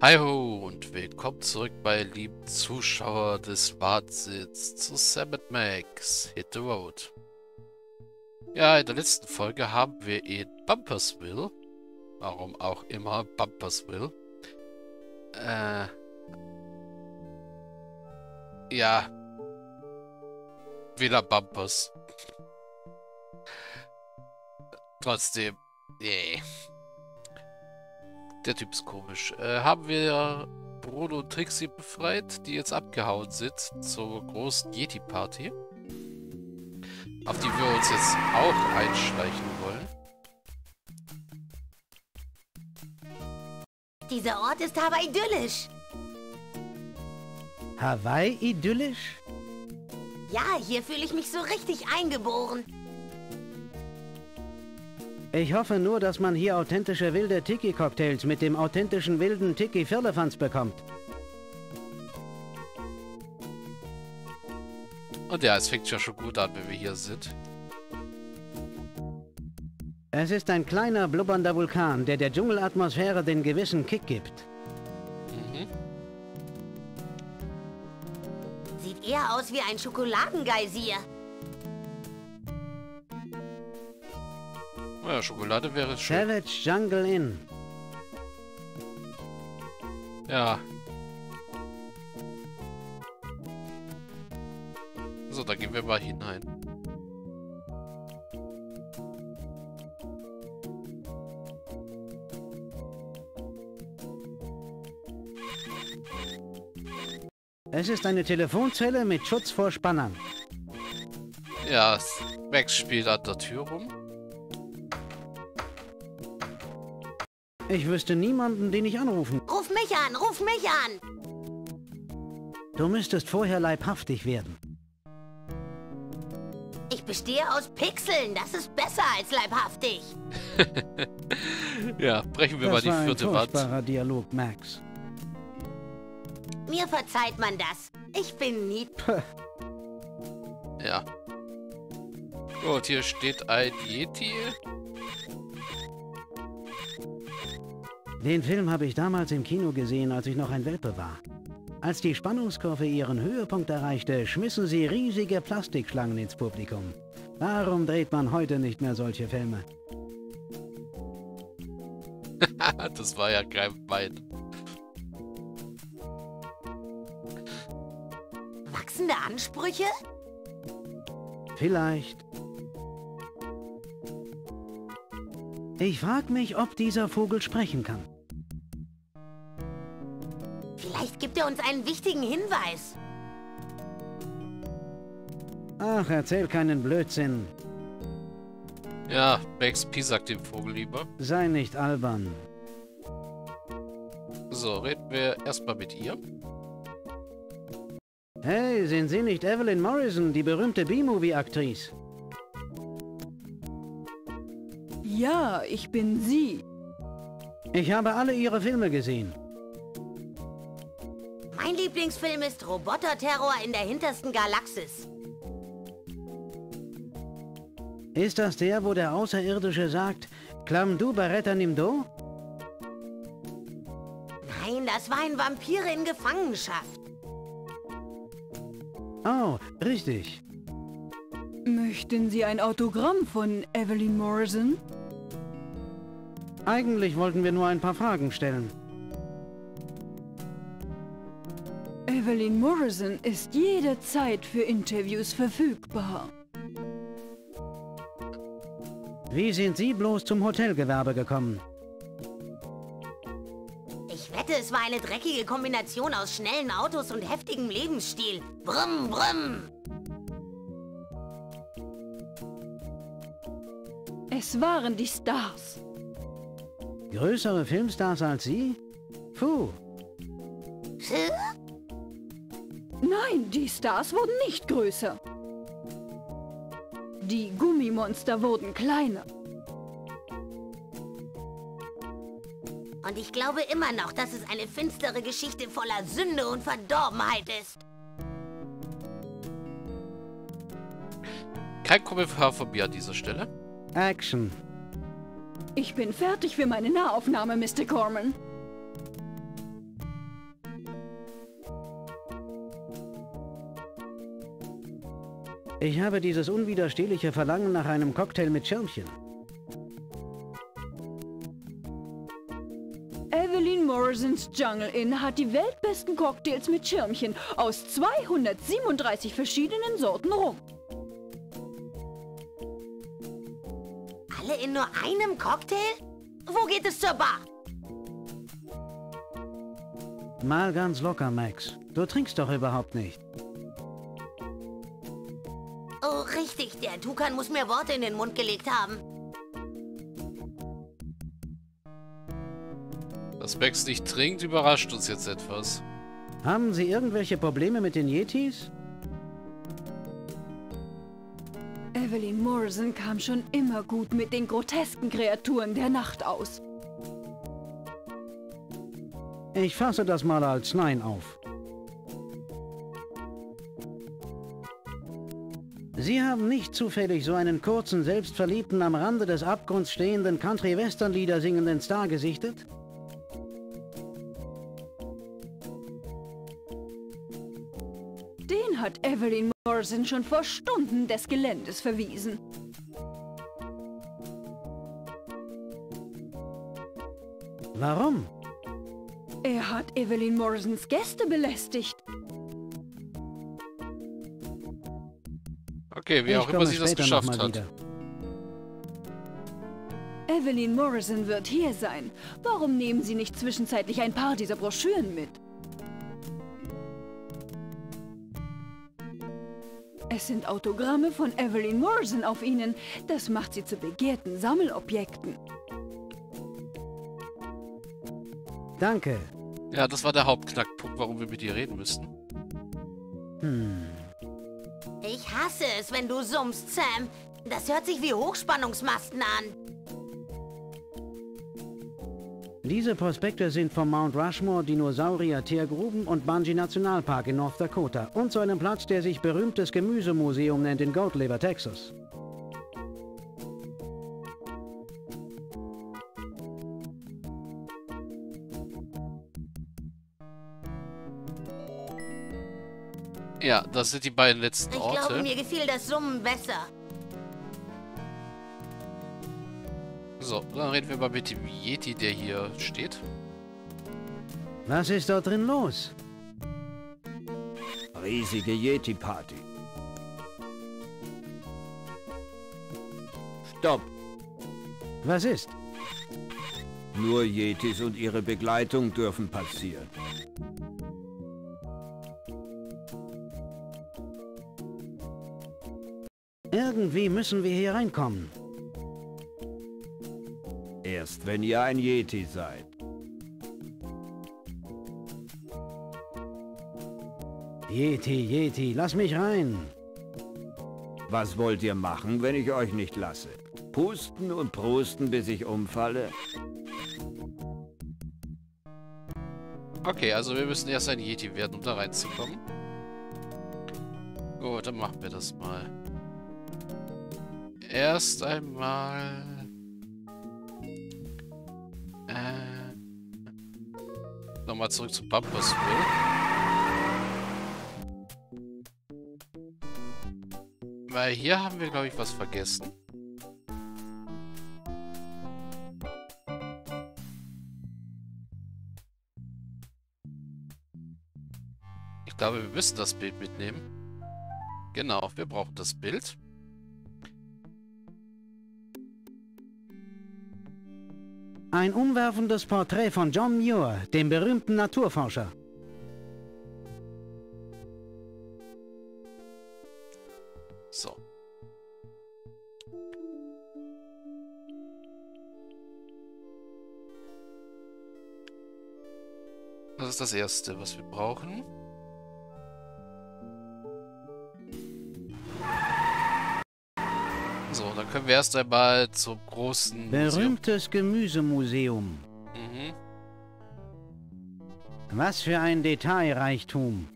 Hi ho und willkommen zurück bei lieben Zuschauer des Wahnsinns zu Sam Max Hit the Road. Ja, in der letzten Folge haben wir in Bumpersville, warum auch immer Bumpersville, äh, ja, wieder Bumpers. Trotzdem, nee. Der Typ ist komisch. Äh, haben wir Bruno und Trixie befreit, die jetzt abgehauen sind zur großen Yeti-Party. Auf die wir uns jetzt auch einschleichen wollen. Dieser Ort ist aber idyllisch. Hawaii idyllisch? Ja, hier fühle ich mich so richtig eingeboren. Ich hoffe nur, dass man hier authentische wilde Tiki-Cocktails mit dem authentischen wilden Tiki-Firlefanz bekommt. Und ja, es fängt ja schon gut an, wenn wir hier sind. Es ist ein kleiner, blubbernder Vulkan, der der Dschungelatmosphäre den gewissen Kick gibt. Mhm. Sieht eher aus wie ein Schokoladengeysir. Naja, Schokolade wäre schön. Savage Jungle Inn. Ja. So, da gehen wir mal hinein. Es ist eine Telefonzelle mit Schutz vor Spannern. Ja, Max spielt an der Tür rum. Ich wüsste niemanden, den ich anrufen. Ruf mich an, ruf mich an. Du müsstest vorher leibhaftig werden. Ich bestehe aus Pixeln, das ist besser als leibhaftig. ja, brechen wir das mal war die vierte ein Wand. furchtbarer Dialog, Max. Mir verzeiht man das. Ich bin nie... Ja. Gut, hier steht ein Yeti. Den Film habe ich damals im Kino gesehen, als ich noch ein Welpe war. Als die Spannungskurve ihren Höhepunkt erreichte, schmissen sie riesige Plastikschlangen ins Publikum. Warum dreht man heute nicht mehr solche Filme? das war ja kein Wein. Wachsende Ansprüche? Vielleicht. Ich frage mich, ob dieser Vogel sprechen kann. Vielleicht gibt er uns einen wichtigen Hinweis. Ach, erzähl keinen Blödsinn. Ja, Max P sagt dem Vogel lieber. Sei nicht albern. So, reden wir erstmal mit ihr. Hey, sind Sie nicht Evelyn Morrison, die berühmte B-Movie-Aktrice? Ja, ich bin sie. Ich habe alle Ihre Filme gesehen. Mein Lieblingsfilm ist Roboter-Terror in der hintersten Galaxis. Ist das der, wo der Außerirdische sagt, Klam du Baretta nimm do? Nein, das war ein Vampire in Gefangenschaft. Oh, richtig. Möchten Sie ein Autogramm von Evelyn Morrison? Eigentlich wollten wir nur ein paar Fragen stellen. Evelyn Morrison ist jederzeit für Interviews verfügbar. Wie sind Sie bloß zum Hotelgewerbe gekommen? Ich wette, es war eine dreckige Kombination aus schnellen Autos und heftigem Lebensstil. Brumm, brumm. Es waren die Stars. Größere Filmstars als Sie? Puh? Nein, die Stars wurden nicht größer. Die Gummimonster wurden kleiner. Und ich glaube immer noch, dass es eine finstere Geschichte voller Sünde und Verdorbenheit ist. Kein Kommentar von mir an dieser Stelle. Action. Ich bin fertig für meine Nahaufnahme, Mr. Corman. Ich habe dieses unwiderstehliche Verlangen nach einem Cocktail mit Schirmchen. Evelyn Morrisons Jungle Inn hat die weltbesten Cocktails mit Schirmchen aus 237 verschiedenen Sorten rum. Alle in nur einem Cocktail? Wo geht es zur Bar? Mal ganz locker, Max. Du trinkst doch überhaupt nicht. Oh, richtig. Der Tukan muss mir Worte in den Mund gelegt haben. Dass Max nicht trinkt, überrascht uns jetzt etwas. Haben Sie irgendwelche Probleme mit den Yetis? Evelyn Morrison kam schon immer gut mit den grotesken Kreaturen der Nacht aus. Ich fasse das mal als Nein auf. Sie haben nicht zufällig so einen kurzen, selbstverliebten, am Rande des Abgrunds stehenden Country-Western-Lieder singenden Star gesichtet? Den hat Evelyn Morrison schon vor Stunden des Geländes verwiesen. Warum? Er hat Evelyn Morrisons Gäste belästigt. Okay, wie ich auch immer sie das geschafft hat. wieder. Evelyn Morrison wird hier sein. Warum nehmen Sie nicht zwischenzeitlich ein paar dieser Broschüren mit? Es sind Autogramme von Evelyn Morrison auf ihnen. Das macht sie zu begehrten Sammelobjekten. Danke. Ja, das war der Hauptknackpunkt, warum wir mit ihr reden müssten. Hm. Ich hasse es, wenn du summst, Sam. Das hört sich wie Hochspannungsmasten an. Diese Prospekte sind vom Mount Rushmore, Dinosaurier, Tiergruben und Bungie Nationalpark in North Dakota und zu einem Platz, der sich berühmtes Gemüsemuseum nennt in Goat River, Texas. Ja, das sind die beiden letzten Ich Orte. glaube, mir gefiel das Summen besser. So, dann reden wir mal mit dem Yeti, der hier steht. Was ist dort drin los? Riesige Yeti-Party. Stopp! Was ist? Nur Yetis und ihre Begleitung dürfen passieren. Irgendwie müssen wir hier reinkommen. Erst wenn ihr ein Yeti seid. Yeti, Yeti, lass mich rein. Was wollt ihr machen, wenn ich euch nicht lasse? Pusten und prusten, bis ich umfalle? Okay, also wir müssen erst ein Yeti werden, um da reinzukommen. Gut, dann machen wir das mal. Erst einmal... Nochmal zurück zu Bumpersville. Weil hier haben wir, glaube ich, was vergessen. Ich glaube, wir müssen das Bild mitnehmen. Genau, wir brauchen das Bild. Ein umwerfendes Porträt von John Muir, dem berühmten Naturforscher. So. Das ist das Erste, was wir brauchen. So, dann können wir erst einmal zum großen Museum. Berühmtes Gemüsemuseum. Mhm. Was für ein Detailreichtum.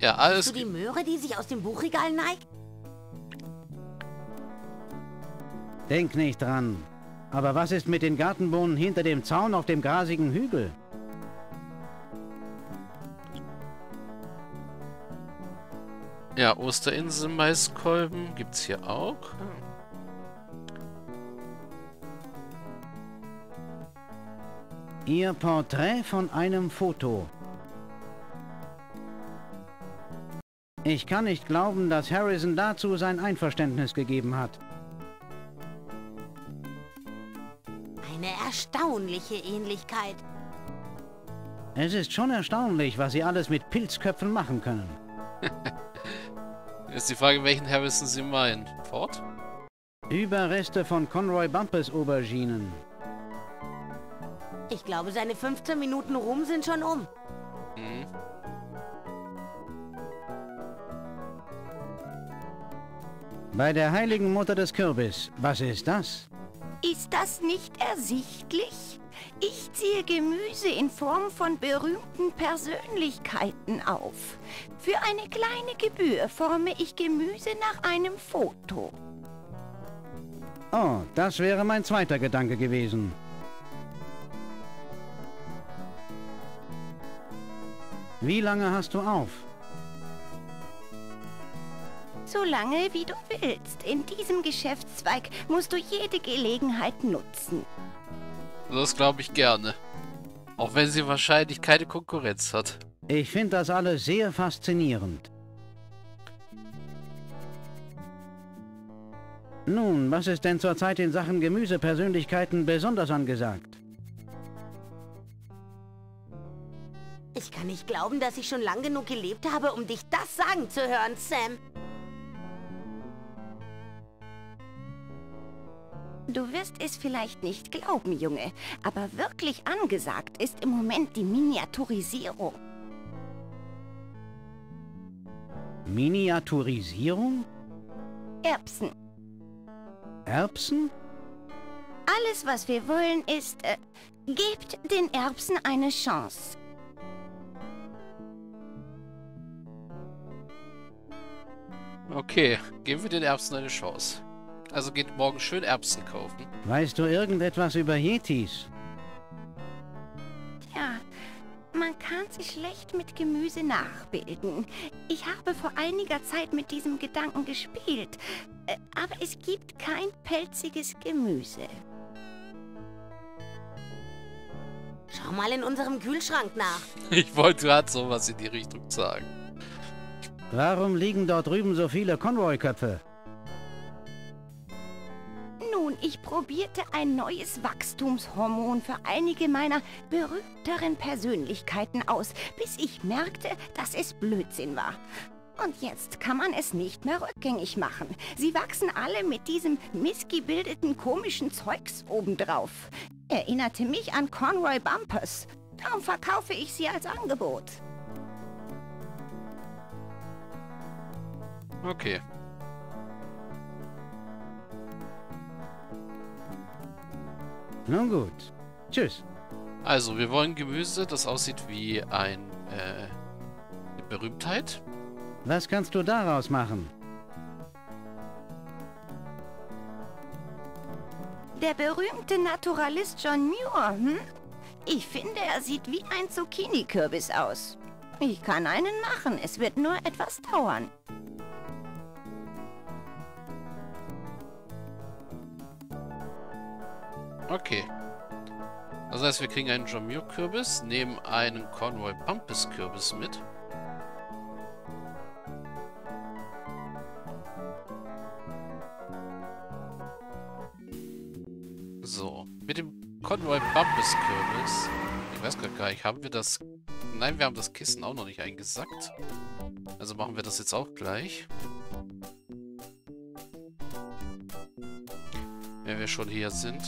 Ja, alles... du die Möhre, die sich aus dem Buchregal neigt? Denk nicht dran. Aber was ist mit den Gartenbohnen hinter dem Zaun auf dem grasigen Hügel? Ja, Osterinsel Maiskolben gibt's hier auch. Ihr Porträt von einem Foto. Ich kann nicht glauben, dass Harrison dazu sein Einverständnis gegeben hat. Eine erstaunliche Ähnlichkeit. Es ist schon erstaunlich, was sie alles mit Pilzköpfen machen können. Ist die Frage, welchen Harrison Sie meinen? Ford? Überreste von Conroy Bumpers Auberginen. Ich glaube, seine 15 Minuten Ruhm sind schon um. Mhm. Bei der heiligen Mutter des Kürbis. Was ist das? Ist das nicht ersichtlich? Ich ziehe Gemüse in Form von berühmten Persönlichkeiten auf. Für eine kleine Gebühr forme ich Gemüse nach einem Foto. Oh, das wäre mein zweiter Gedanke gewesen. Wie lange hast du auf? So lange wie du willst. In diesem Geschäftszweig musst du jede Gelegenheit nutzen. Das glaube ich gerne. Auch wenn sie wahrscheinlich keine Konkurrenz hat. Ich finde das alles sehr faszinierend. Nun, was ist denn zurzeit in Sachen Gemüsepersönlichkeiten besonders angesagt? Ich kann nicht glauben, dass ich schon lang genug gelebt habe, um dich das sagen zu hören, Sam. Du wirst es vielleicht nicht glauben, Junge, aber wirklich angesagt ist im Moment die Miniaturisierung. Miniaturisierung? Erbsen. Erbsen? Alles, was wir wollen, ist, äh, gebt den Erbsen eine Chance. Okay, geben wir den Erbsen eine Chance. Also geht morgen schön Erbsen kaufen. Weißt du irgendetwas über Yetis? Ja, man kann sie schlecht mit Gemüse nachbilden. Ich habe vor einiger Zeit mit diesem Gedanken gespielt, äh, aber es gibt kein pelziges Gemüse. Schau mal in unserem Kühlschrank nach. Ich wollte gerade sowas in die Richtung sagen. Warum liegen dort drüben so viele Conroy-Köpfe? Probierte ein neues Wachstumshormon für einige meiner berühmteren Persönlichkeiten aus, bis ich merkte, dass es Blödsinn war. Und jetzt kann man es nicht mehr rückgängig machen. Sie wachsen alle mit diesem missgebildeten komischen Zeugs obendrauf. Erinnerte mich an Conroy Bumpers. Darum verkaufe ich sie als Angebot. Okay. Nun gut. Tschüss. Also, wir wollen Gemüse, das aussieht wie ein, äh, eine Berühmtheit. Was kannst du daraus machen? Der berühmte Naturalist John Muir, hm? Ich finde, er sieht wie ein Zucchini-Kürbis aus. Ich kann einen machen, es wird nur etwas dauern. Okay. Das heißt, wir kriegen einen John Muir Kürbis, nehmen einen Conroy Bumpus Kürbis mit. So, mit dem Conroy Bumpus Kürbis. Ich weiß grad gar nicht, haben wir das... Nein, wir haben das Kissen auch noch nicht eingesackt. Also machen wir das jetzt auch gleich. Wenn wir schon hier sind.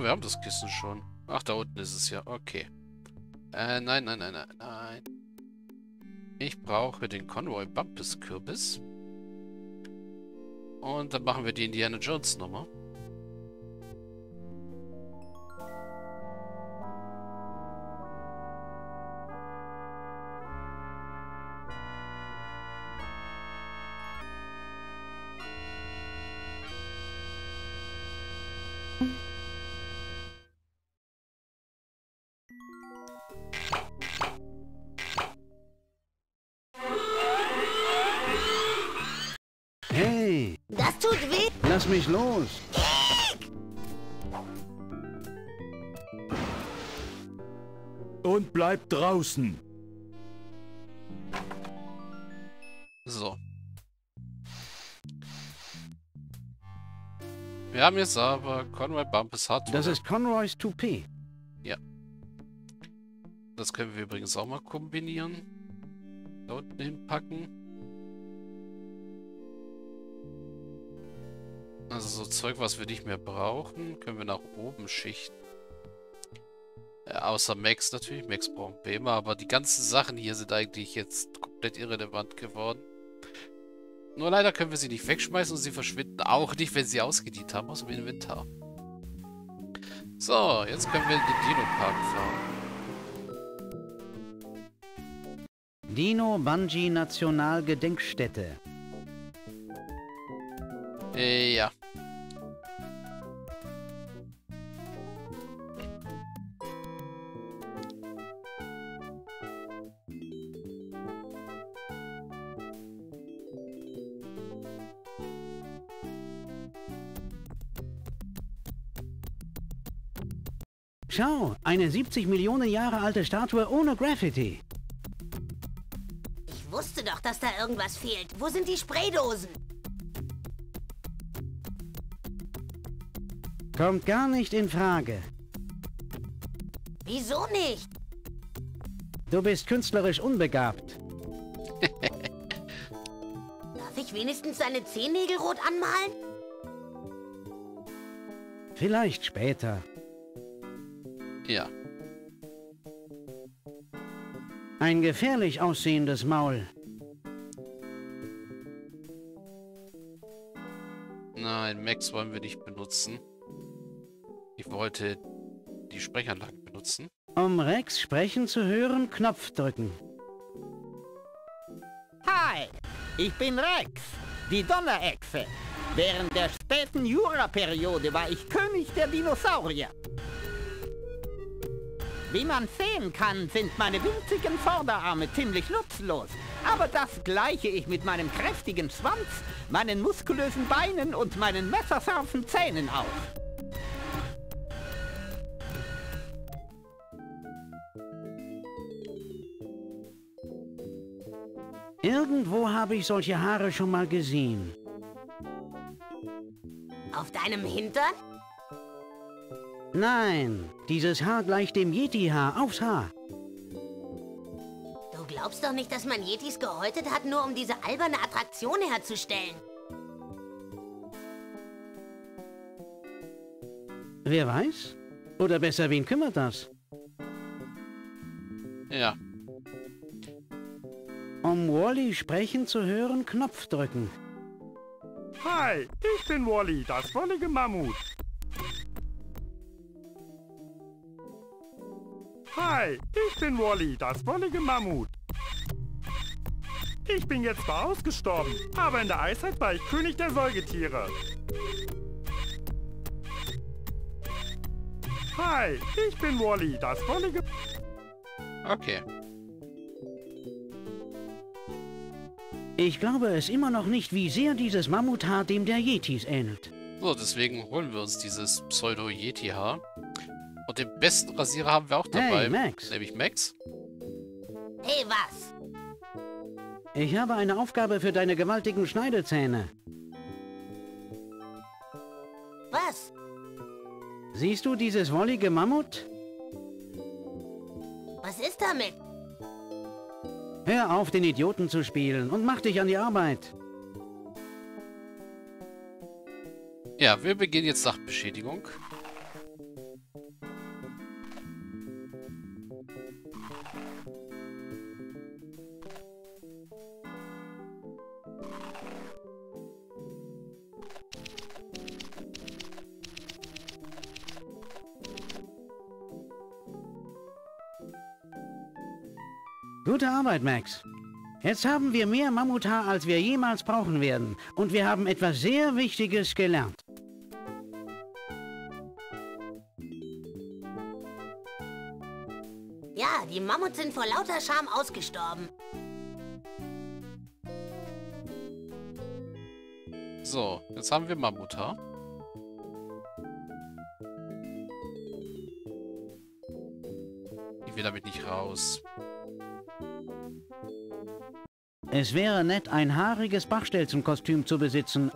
Oh, wir haben das Kissen schon. Ach, da unten ist es ja. Okay. Äh, nein, nein, nein, nein, nein. Ich brauche den Conroy Bumpus Kürbis. Und dann machen wir die Indiana Jones Nummer. Mich los. Und bleibt draußen. So. Wir haben jetzt aber Conway Bumpus hat. Das ist Conroys Toupet. Das können wir übrigens auch mal kombinieren. Da unten hinpacken. Also so Zeug, was wir nicht mehr brauchen, können wir nach oben schichten. Äh, außer Max natürlich. Max brauchen wir immer, aber die ganzen Sachen hier sind eigentlich jetzt komplett irrelevant geworden. Nur leider können wir sie nicht wegschmeißen und sie verschwinden auch nicht, wenn sie ausgedient haben aus dem Inventar. So, jetzt können wir in den Dino-Park fahren. Dino Banji National Gedenkstätte. Äh, ja. Schau, eine 70 Millionen Jahre alte Statue ohne Graffiti. Ich wusste doch, dass da irgendwas fehlt. Wo sind die Spraydosen? Kommt gar nicht in Frage. Wieso nicht? Du bist künstlerisch unbegabt. Darf ich wenigstens seine Zehennägel rot anmalen? Vielleicht später. Ja. Ein gefährlich aussehendes Maul. Nein, Max wollen wir nicht benutzen. Ich wollte die Sprechanlage benutzen. Um Rex sprechen zu hören, Knopf drücken. Hi, ich bin Rex, die Donnerechse. Während der späten Jura-Periode war ich König der Dinosaurier. Wie man sehen kann, sind meine winzigen Vorderarme ziemlich nutzlos. Aber das gleiche ich mit meinem kräftigen Schwanz, meinen muskulösen Beinen und meinen messerscharfen Zähnen auf. Irgendwo habe ich solche Haare schon mal gesehen. Auf deinem Hintern? Nein, dieses Haar gleicht dem Yeti-Haar aufs Haar. Du glaubst doch nicht, dass man Yetis gehäutet hat, nur um diese alberne Attraktion herzustellen. Wer weiß? Oder besser, wen kümmert das? Ja. Um Wally sprechen zu hören, Knopf drücken. Hi, ich bin Wally, das wollige Mammut. Hi, ich bin Wally, das wollige Mammut. Ich bin jetzt zwar ausgestorben, aber in der Eiszeit war ich König der Säugetiere. Hi, ich bin Wally, das wollige... Okay. Ich glaube es immer noch nicht, wie sehr dieses Mammuthaar dem der Yetis ähnelt. So, deswegen holen wir uns dieses Pseudo-Yeti-Haar. Und den besten Rasierer haben wir auch dabei. Hey, Max. Nämlich Max. Hey, was? Ich habe eine Aufgabe für deine gewaltigen Schneidezähne. Was? Siehst du dieses wollige Mammut? Was ist damit? Hör auf, den Idioten zu spielen und mach dich an die Arbeit. Ja, wir beginnen jetzt Sachbeschädigung. Gute Arbeit, Max. Jetzt haben wir mehr Mammuthaar, als wir jemals brauchen werden. Und wir haben etwas sehr Wichtiges gelernt. Ja, die Mammuts sind vor lauter Scham ausgestorben. So, jetzt haben wir Mammuthaar. Ich will damit nicht raus. Es wäre nett, ein haariges Bachstelzenkostüm zu besitzen,